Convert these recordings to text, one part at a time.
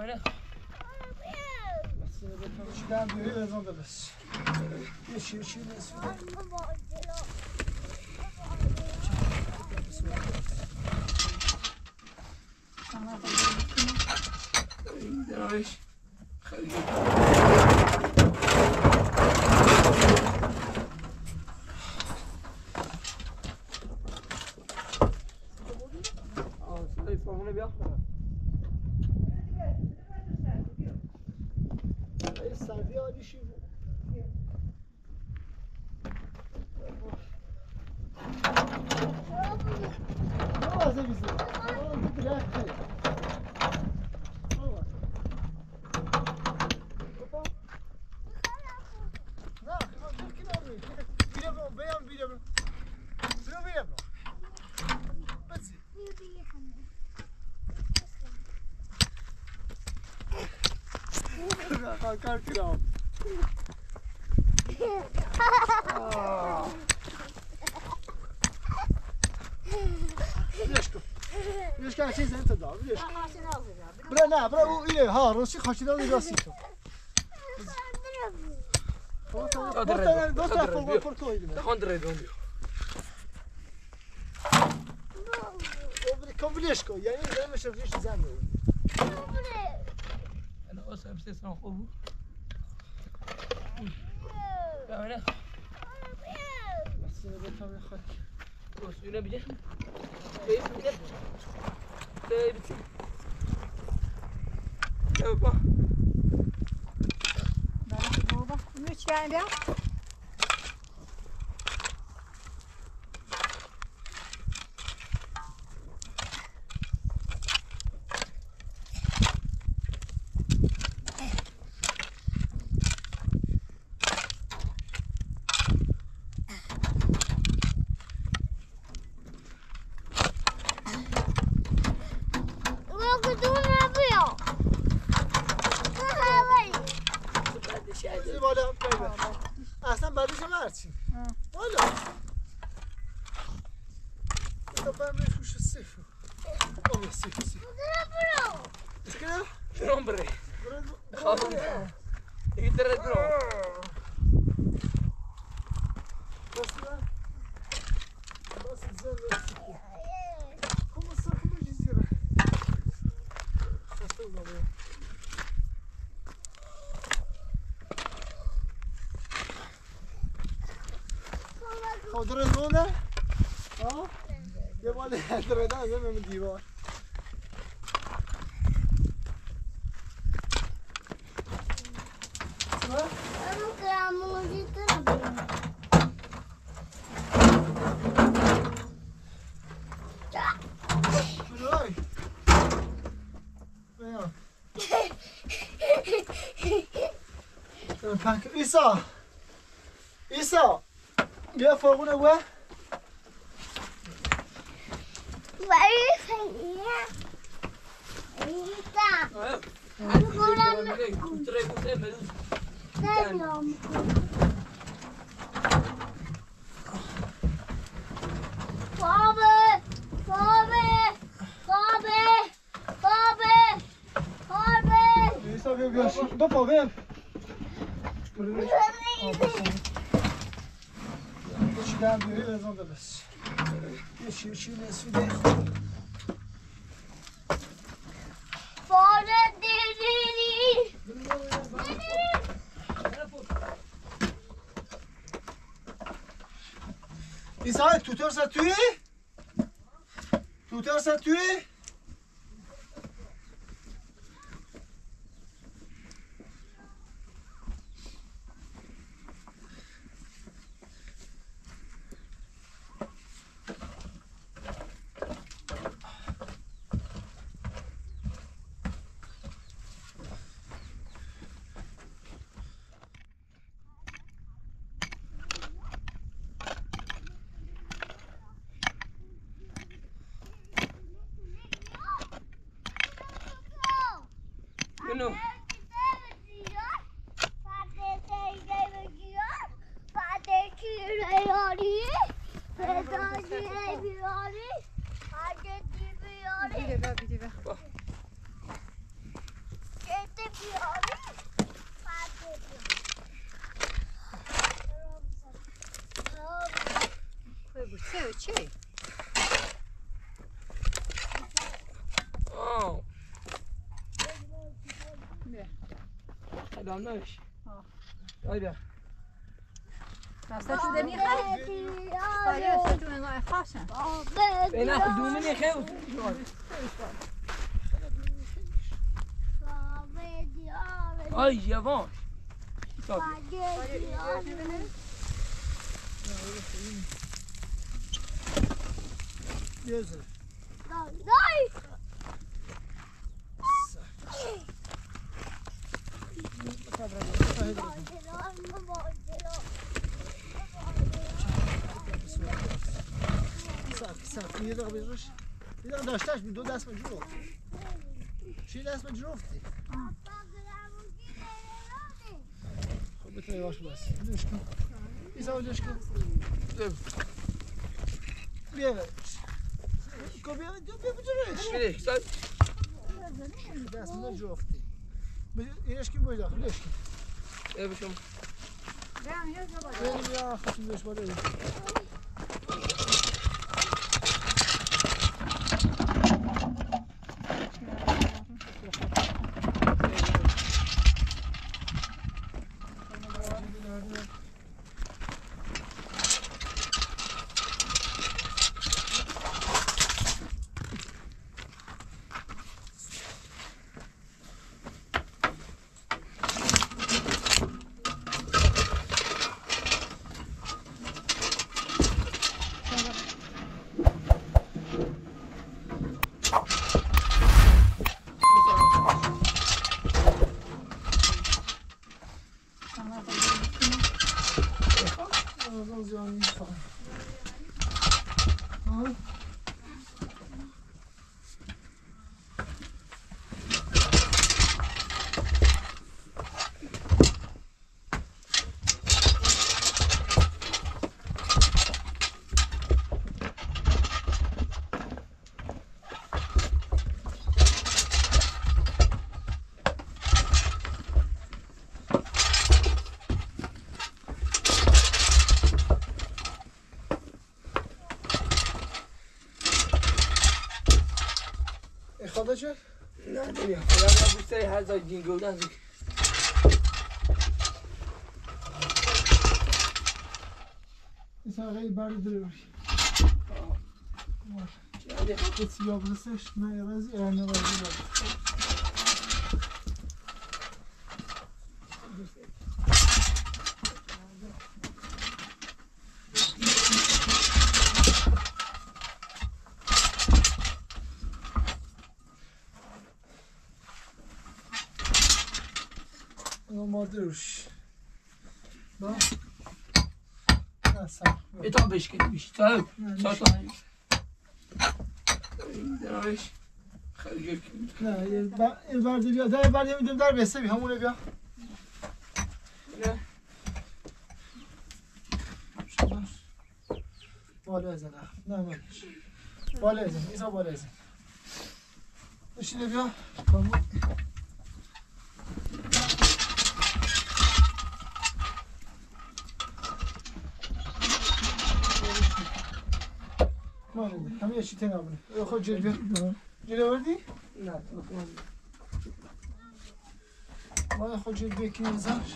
öyle. Şuradan böyle yazan da bas. Yeşil yeşil yeşil. Darawish. فهنا Kalkar kral. Bileško. Bileško, a čez ento da, bileško. Bre, ne, bre, u ile haro, si hoće da li da si to. Dosta, dosta, pol, pol to ide. Da hondre do njega. Dobro, kao bileško, ja ne znam što više zemlje. Dobro. اصلا بستسمع خوبه öyle. Seni de tabii hak. O suyuna bir de. Şey bir de. Şey bir de. Ya bak. Üç geldi. Aslan بعدش هم هرچی والا تا ben bir kuş sıfır. O bir sıfır sıfır. Sıkı Hombre. Burada İki tane bro. Nasıl Pack. Isa! Isa! Geh vorne weg. Farbe! Farbe! Farbe! Farbe! Farbe! Isso, viu, viu? Dá pra ver? Şuradan bir yazan da bas. Yeşil yeşil yeşil. Baba dedi! İsa tutarsa tüy. Tutarsa tüy. داداش. آی بیا. راستش دمی خیلی؟ آره. برای است تو انگاه خاصم اینا دومنی خیلی آی یواش Yes. No, no. سخت یه دقیقه بذارش یه دقیقه داشتش دو دست من جور چی دست من جور افتی خب بتونی باش بس دوش کن ایسا دوش کن بیا بیا بیا بیا بیا بیا بیا بیا بیا بیا بیا Ines kim buydu? Ines kim? Evet, şu an. Ben, yok, yok. Ben, yok, yok. Ben, yok. خدا شد؟ نه دیگه. من دوست هر جای جینگه بودن این آقای بری داره باشی باشه. یعنی خود سیاه برسش نه رزی نه رزی باشه بشکنی بیشتر. ساعت درایش خیلی نه یه برده بیا در برده میدیم در بسته بیا. همونه بیا بالا ازن نه نه بالا ازن ایسا بالا ازن. بشینه بیا. کامون مانده همه چی تنابونه خود جلو بیار جلو بردی؟ نه من خود جلو بکنی زنش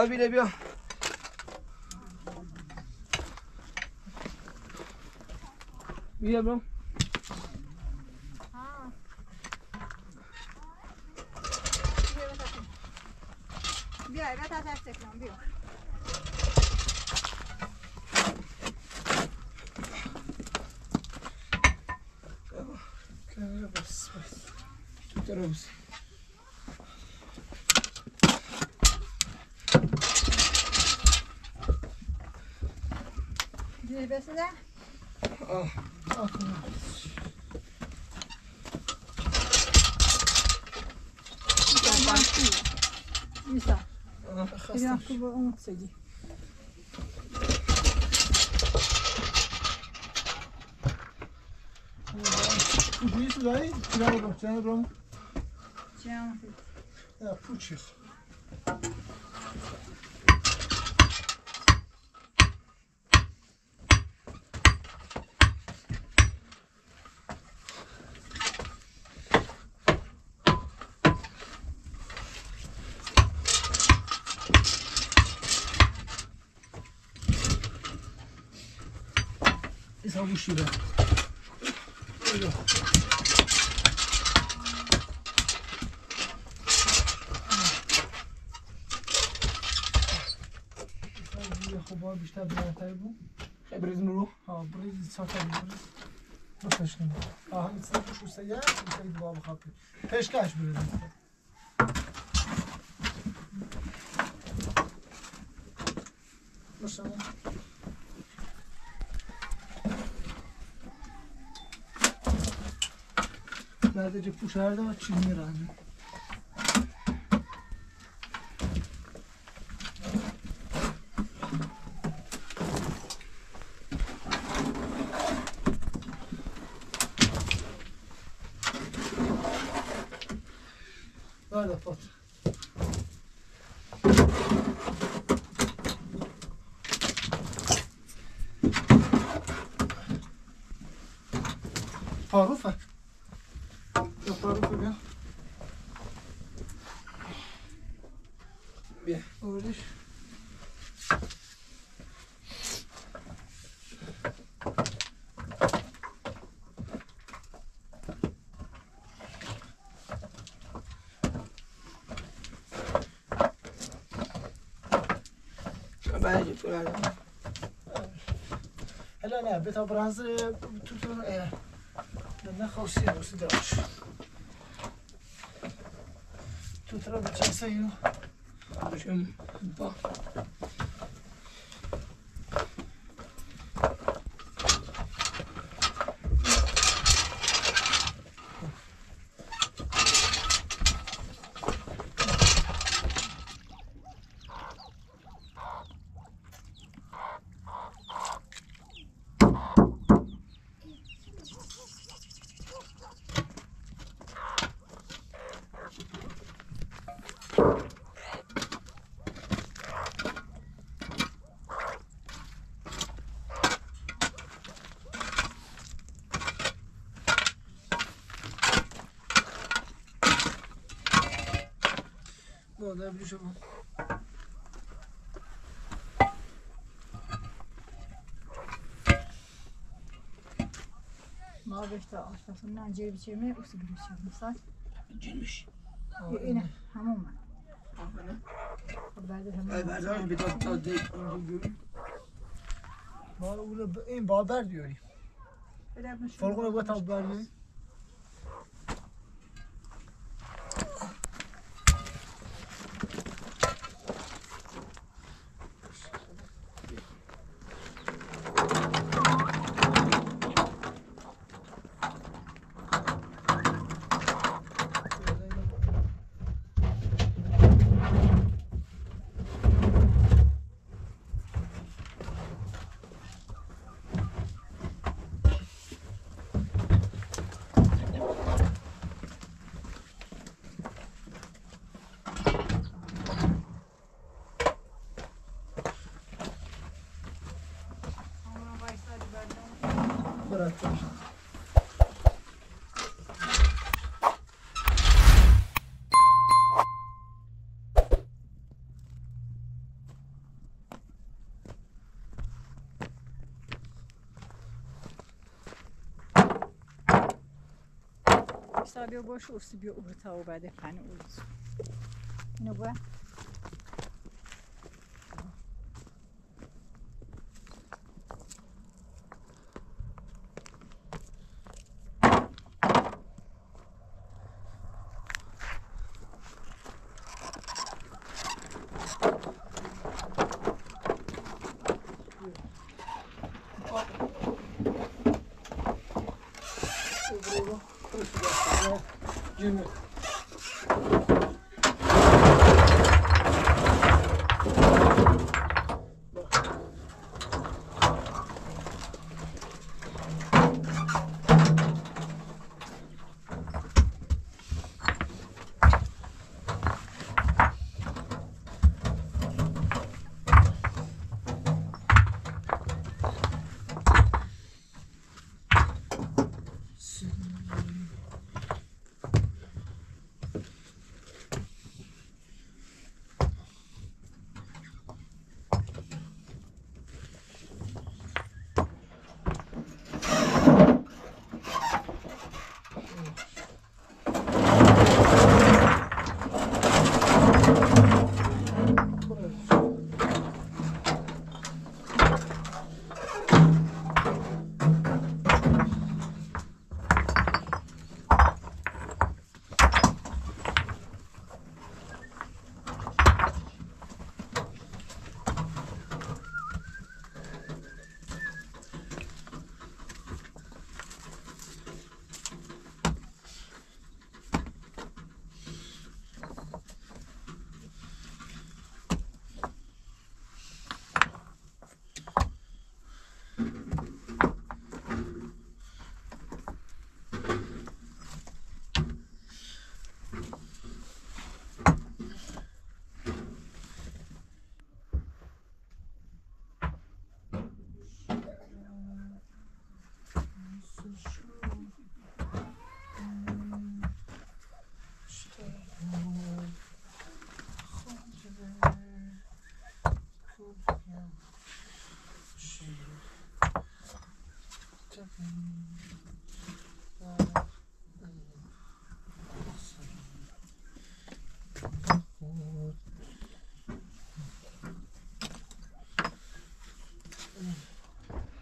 abiyle bir Bir yapalım. Bir ayra tatar çekiyorum bir. Kenara bas bas. Tutar olsun. Tepesine. Ah. Altına. Misal. Biraz bu umut sedi. Gdje su daj? Kralobog centrum. Čemu? Ja, pučih. Kavuşuyor. Böyle. خوبا بیشتر براتای بود برزین رو ها برزین ساتا برزین بکش کنیم آها این سه خوش سه یک سه دو باب پیشکش برزین باشه Sadece puşarda var çimli rağmen. Nerede pot? Harufa. Yok bet obraz tutun e benden hoşsi hoşsi daş. Tutra bıçaksa yu. No. Şum ba. Hm, Vallahi ne bileyim Mağbeşte aşağısından ceri biçirme, usta bir biçirme misal. Cilmiş. Yine hamam mı? Haberde hamam. Haberde bir dakika değil. Valla burada en baber diyor. Farkına bat haber diyor. تا بردی bıraktım. İşte bir boş usu bir urta o berde pani ulus. 準備。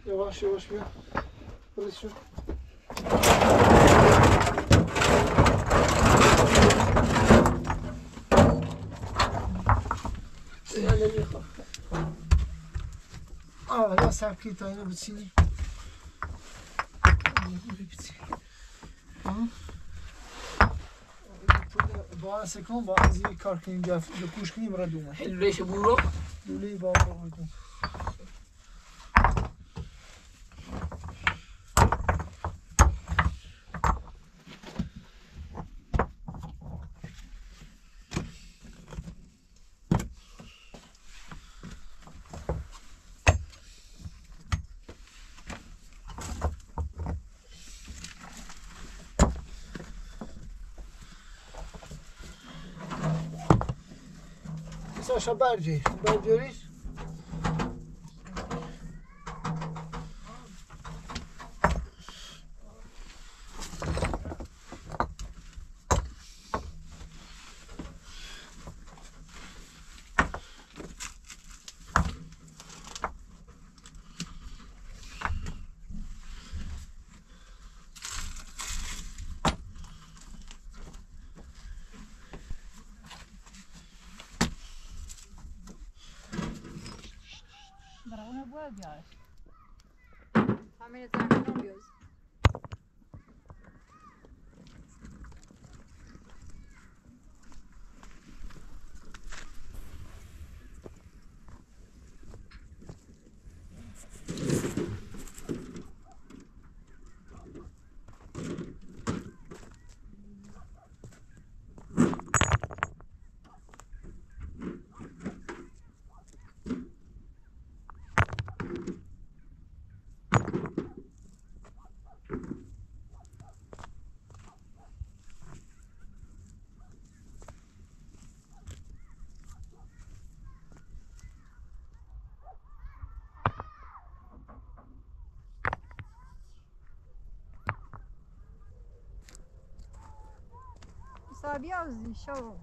Eu acho, gel. Burası şu. Ela Olha, ah, sabe que está indo para Bazı sekon, bazı karkinin, dokuş kini bura duma. Hello, şu buro. Lüleyi bağlı oydum. Essa bardi, Bara ona vuelve How many times no views? Sabia zi show.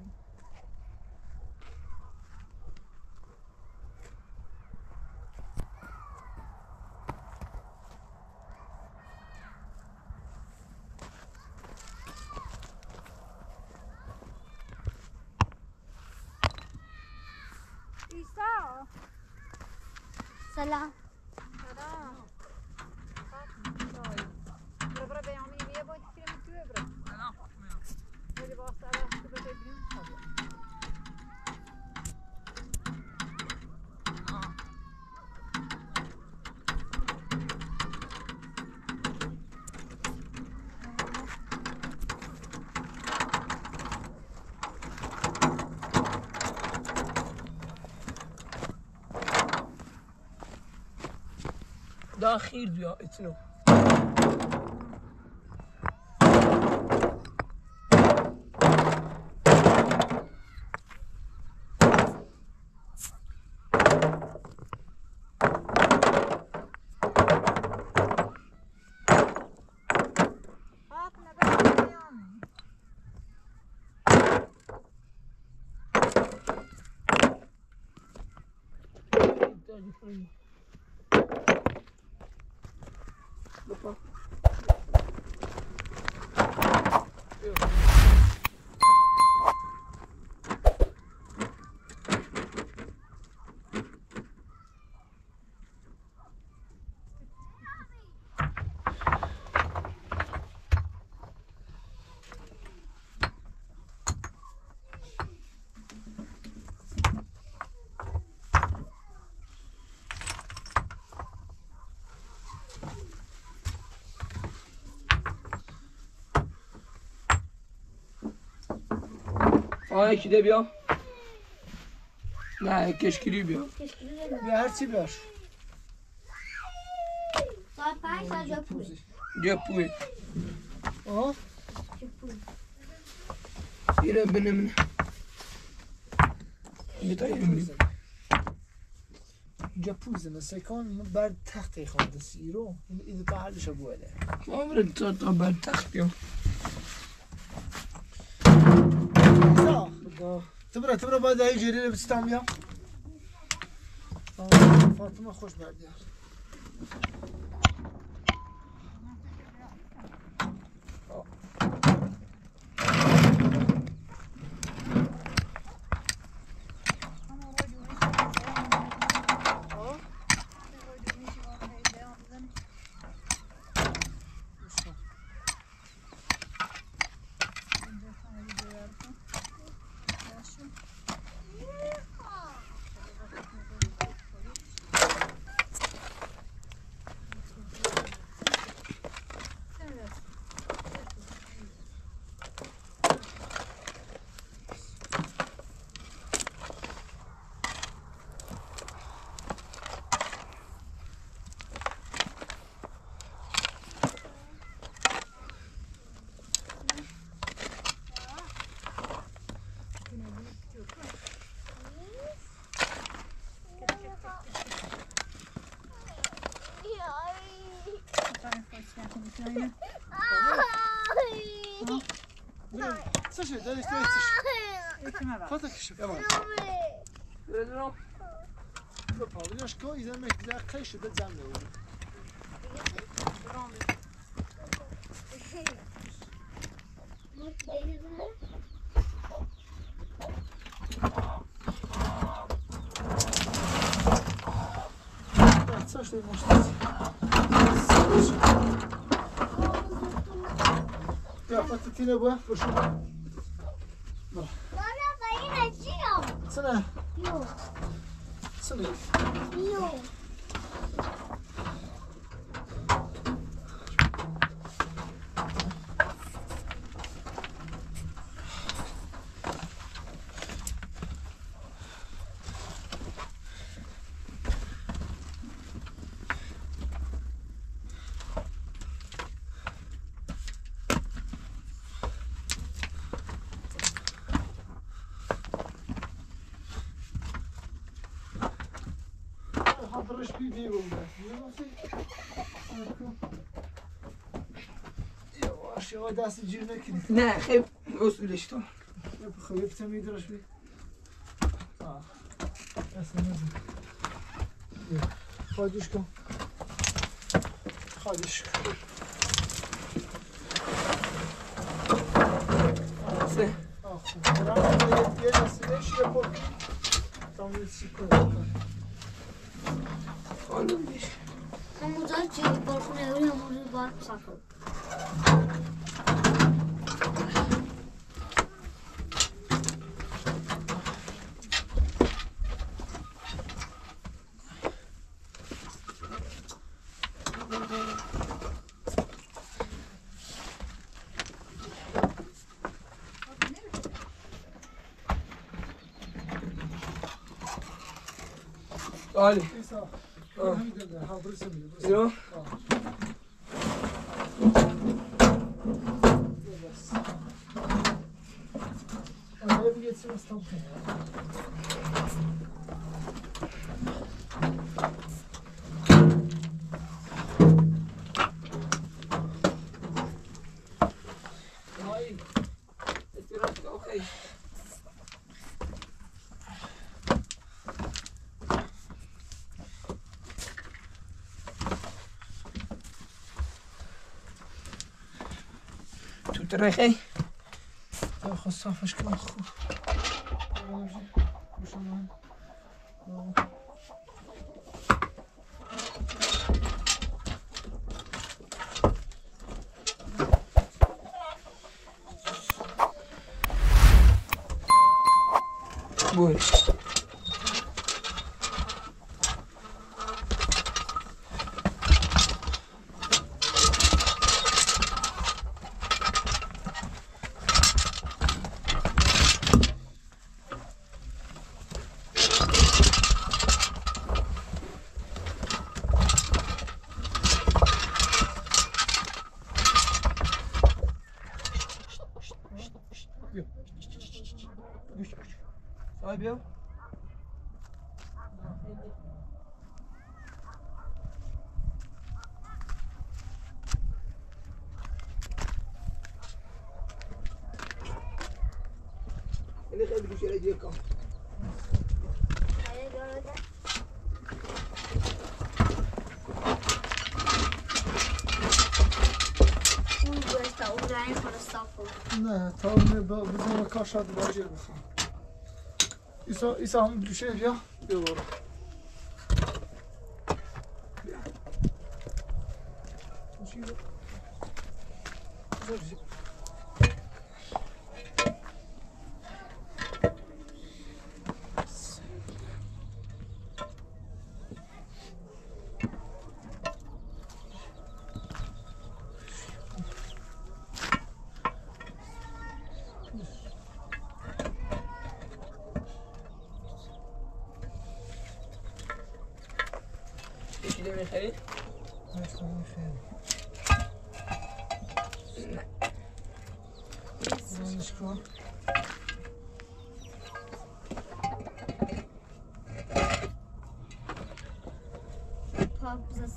أخير ديو إتنو Thank you. Bom. Eu. آه یکی ده بیا. نه کشکری بیا. بیا هرچی بیار. ساعت پنج ساعت جا پوی جا پوی آه. ایره بنه اینجا پوزه مثل کن بر تخت خواهد سی رو این دو تا حلش بوله ما برد تا تا بر تخت تبرا تبرا بعد ای جری رو بستم بیا فاطمه خوش بردیار yapalım. Bir tane. Co się, dalej stoi coś. Ekime bak. Fatak się. Ja mam. برد Ti ne bo? Prišel. Mama, pa je na čiju? Sene. Jo. Sene. Jo. با دست جیر نکنی نه خب اصولش تو. خب یه بتم میدراش بی. دست نزن. خادش کن. خادش کن. آسه آخه خب. یه دستش یه پاک. تامل چی کنم. خانم بیش. من بزرگ چیزی Olha. Ah. Virou? Acaba Toetereg, Oh, godstaf, is goed. Goed. Ne, tamam ne, biz ona karşı hadi başlayalım. İsa, İsa Hamid Güşev ya, yol olarak.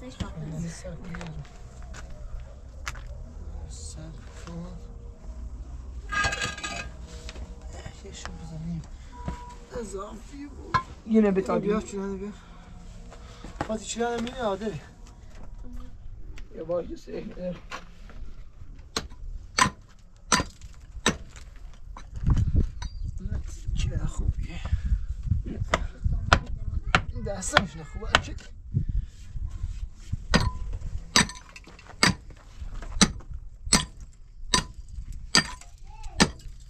دوستش داخل یه نبه تا بیا چونه بیا فاتی چونه مینه آدره Yavaş seyir. نتیجه خوبیه؟ دستمش نخوبه چک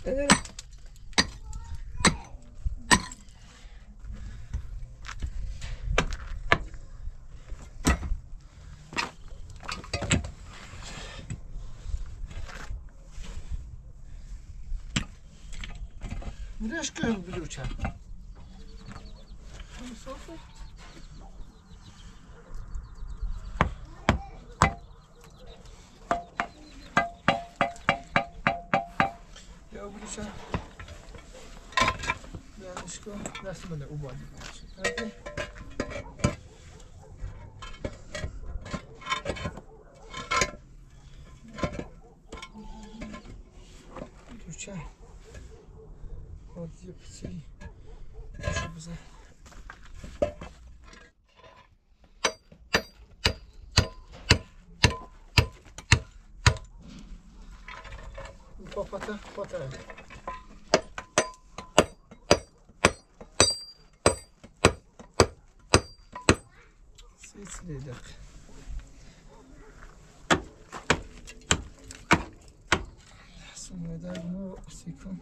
چک. Buraya göz buluyor Ya wszystko na to będę uwagi. Kurczę. Odjebci. Żeby za... Popata, popata. dedik. Sonra da bunu sıkın.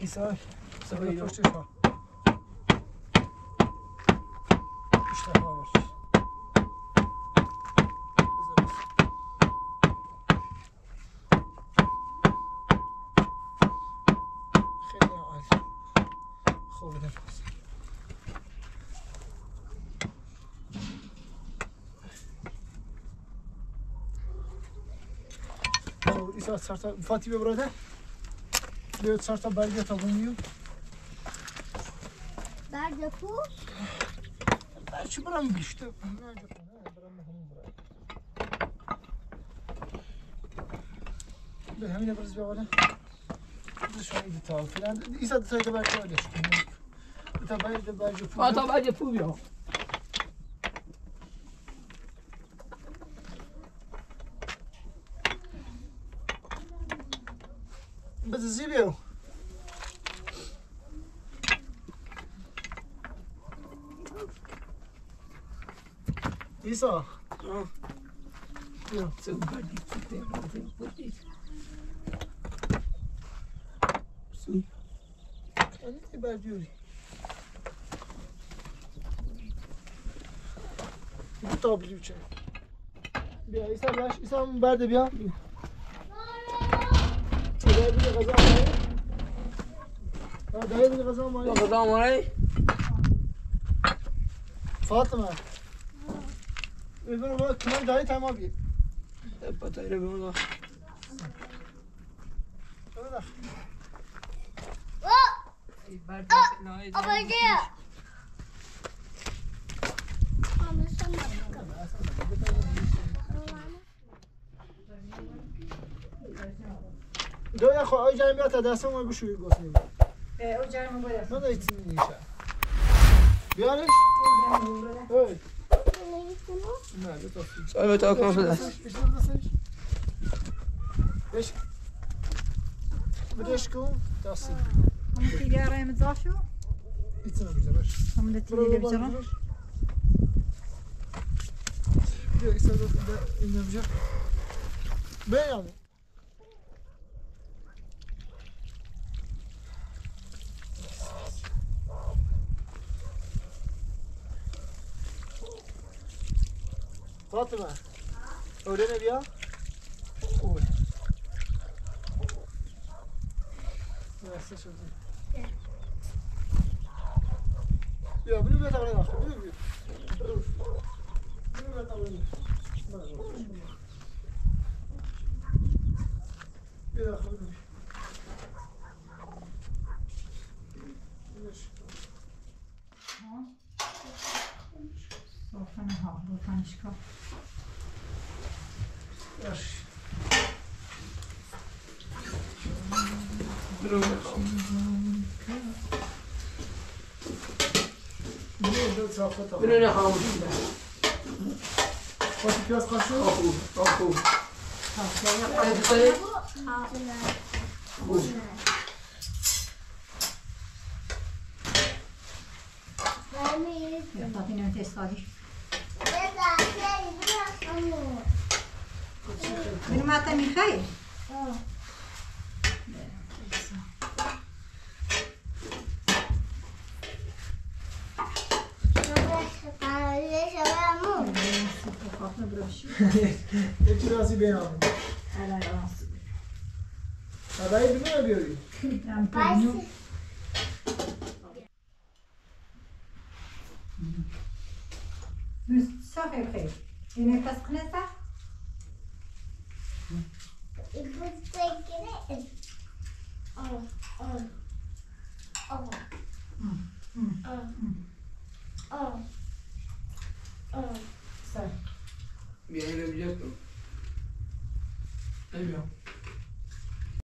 Isar, så blir det. defa var. İsa sarta Fatih Bey burada. Bir sarta belge tabunuyor. Belge bu. Gerçi buram güçlü. Hem yaparız bir havada. Bu şöyle bir tavuk falan. İsa da sayıda belki öyle. Bu da belki de belki pul. Bu da belki pul yok. ایسا بیا Sen bence pul ya. Sen pul değil. Su. Hani de berdiyor. Bu da biliyor çay. Bia İsa baş İsa berde bia. Dayı bir gaza ببین اونا کنم جایی تمام بیه بطایی رو ببین اونا آبا دو یا خواه آی جرم بیاد تا دست ما بشوی گفتیم او جرم ما باید. نه دایی تیمی نیشه بیارش؟ Nee, dat was niet. Oh, je bent ook nog eens. Is dat nog dat is cool. Het. Om die jaren in het joh? Iets aan de rest. Om Ik zou dat in de Fatıma. Öyle ne ya? Oy. Neyse şimdi. Ya bunu ben tavana baktım. Bunu bir. Dur. Bunu ben tavana Bir dakika bu tanışka. Yaş. Bunu da safta tamam. Bir öne hamurunda. Fatih biraz kaşığı. Oku. Oku. ምን ማታ ሚካይ Tirası ben aldım. Adayı bilmiyor görüyor. Antonio. Müsafer não Yine kaskınıza? it was taking it. And, oh, oh, oh, mm. Oh, oh, oh. Sorry. Bien, lo abierto. Ahí veo.